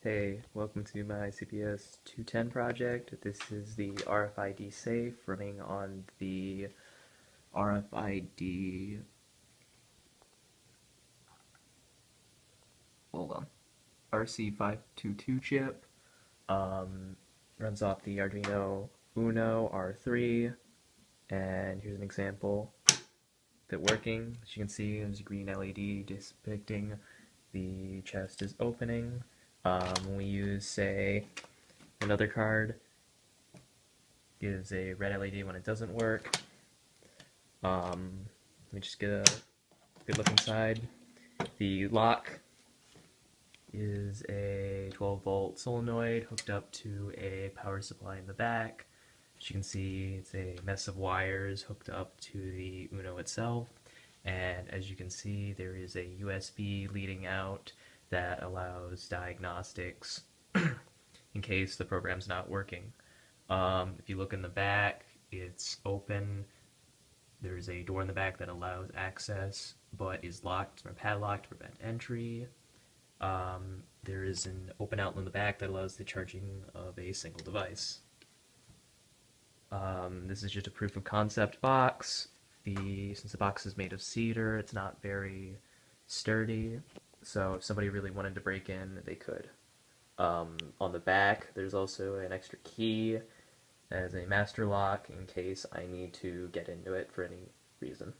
Hey, welcome to my CPS 210 project. This is the RFID safe running on the RFID. Hold on. RC522 chip. Um, runs off the Arduino Uno R3. And here's an example it working. As you can see, there's a green LED depicting the chest is opening. Um, we use, say, another card gives a red LED when it doesn't work. Um, let me just get a good look inside. The lock is a 12 volt solenoid hooked up to a power supply in the back. As you can see, it's a mess of wires hooked up to the Uno itself. And as you can see, there is a USB leading out that allows diagnostics in case the program's not working. Um, if you look in the back, it's open. There's a door in the back that allows access, but is locked or padlocked to prevent entry. Um, there is an open outlet in the back that allows the charging of a single device. Um, this is just a proof of concept box. The since the box is made of cedar, it's not very sturdy. So if somebody really wanted to break in, they could. Um, on the back, there's also an extra key as a master lock in case I need to get into it for any reason.